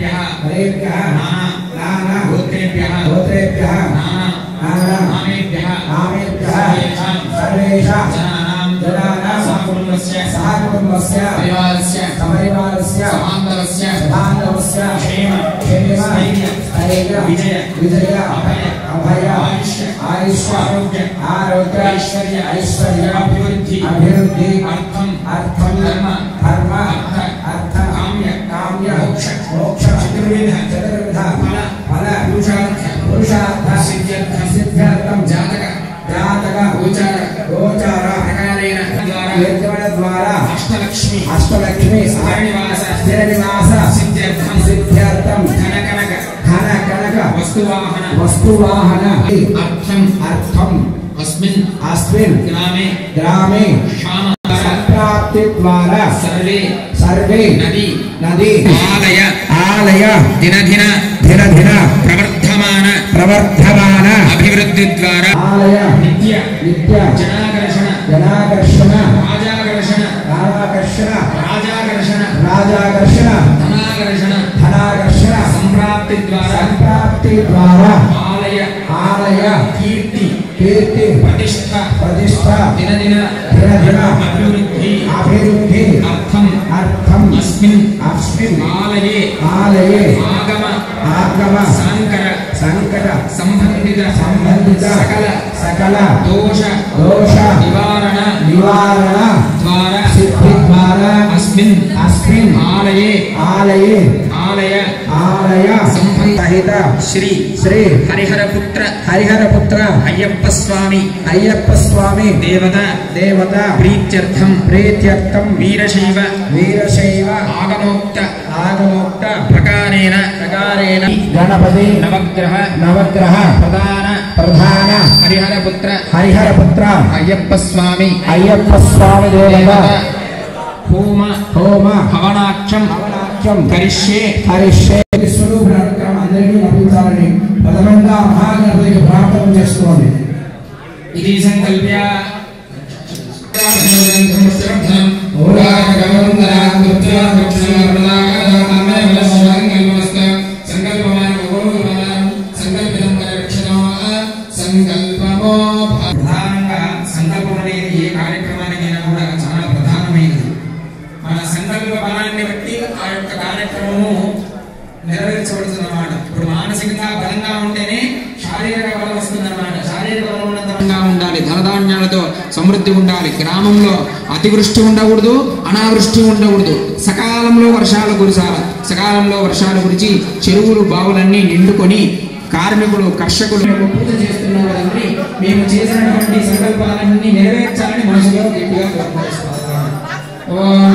नरेभ्यः नरेभ्यः नाना नाना। गोत्रेभ्यः गोत्रेभ्यः नाना नाना। नामेभ्यः नामेभ्यः सर्वेषां। जनानां। जनानां। सहकुटुम्बस्य। सहकुटुम्बस्य। परिवारस्य। सपरिवारस्य समान्तरस्य। बान्धवस्य क्षेम। क्षेम। स्थैर्य। विजय। विजय। अभय। अभय। आयुष्य। आयुष्य। आरोग्य। आरोग्य। ऐश्वर्य। ऐश्वर्य। अभिवृद्धि। अभिवृद्धि। अर्थम। अर्थम। धर्म। धर्म। अर्थ। मोक्ष चतुर्विध फल फल पुरुषार्थ पुरुषार्थ सिद्ध्यर्थं सिद्ध्यर्थं जातक जातक गोचार गोचार प्रकारेण द्वारा द्वारा अष्टलक्ष्मी अष्टलक्ष्मी स्थिरनिवास स्थिरनिवास सिद्ध्यर्थं सिद्ध्यर्थं धनकनक धन कनक वस्तुवाहन वस्तुवाहन अर्थम् अर्थम अस्मिन् अस्मिन् ग्रामे ग्रामे द्वारा सर्वे सर्वे नदी नदी आलय आलय दिनदिन दिन दिन दिन प्रवर्धमान प्रवर्धमान अभिवृद्धिद्वारा आलय नित्य नित्य जनाकर्षण जनाकर्षण राजाकर्षण रामाकर्षण राजाकर्षण राजाकर्षण धनाकर्षण धनाकर्षण सम्प्राप्तिद्वारा संप्राप्ति द्वारा आलय आलय कीर्ति कीर्ति प्रतिष्ठा प्रतिष्ठा दिनदिन दिन दिन अभिवृद्धि अभिवृद्धि अस्मिन् अस्मिन् आलये। आलये। आगम। आगम। साङ्कर संकट। संबंधित संबंधित सकल। सकल। दोष। दोष। निवारण। निवारण। द्वारा। सिद्धि द्वारा अस्मिन्। अस्मिन्। आलये। आलये। ఆలయ ఆలయ సంబంధిత శ్రీ శ్రీ హరిహర పుత్ర హరిహర పుత్ర అయ్యప్ప స్వామి అయ్యప్ప స్వామి దేవత దేవత ప్రీత్యర్థం ప్రీత్యర్థం వీరశైవ వీరశైవ ఆగమోక్త ఆగమోక్త ప్రకారేణ ప్రకారేణ గణపతి నవగ్రహ నవగ్రహ ప్రధాన ప్రధాన హరిహర పుత్ర హరిహర పుత్ర అయ్యప్ప స్వామి అయ్యప్ప స్వామి దేవత హోమ హోమ భవనాక్షం భవనా వాక్యం కరిష్యే. హరిష్యే క్రీస్తుడు బ్రతకం అందరికీ లభించాలని పదమంతా మహాగణపతికి ప్రార్థన చేసుకోండి ఇది సంకల్ప్య సంకల్పమో యొక్క కార్యక్రమము నెరవేర్చబడుతుందన్నమాట. ఇప్పుడు మానసికంగా బలంగా ఉంటేనే శారీరక బలం వస్తుందన్నమాట. శారీరక బలం ఉండాలి. ధనధాన్యాలతో సమృద్ధి ఉండాలి. గ్రామంలో అతివృష్టి ఉండకూడదు అనావృష్టి ఉండకూడదు. సకాలంలో వర్షాలు కురిసాలి. సకాలంలో వర్షాలు కురిచి చెరువులు బావులన్నీ నిండుకొని కార్మికులు కర్షకులు మేము పూజ చేస్తున్నాం కదండి మేము చేసినటువంటి సంకల్పాలన్నీ నెరవేర్చాలని మనసులో గట్టిగా ఓం